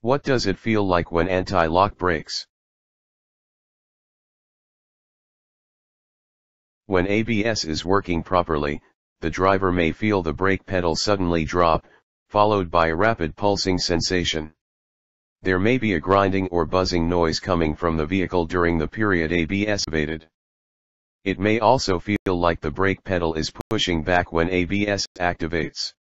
What does it feel like when anti-lock brakes? When ABS is working properly, the driver may feel the brake pedal suddenly drop, followed by a rapid pulsing sensation. There may be a grinding or buzzing noise coming from the vehicle during the period ABS activated. It may also feel like the brake pedal is pushing back when ABS activates.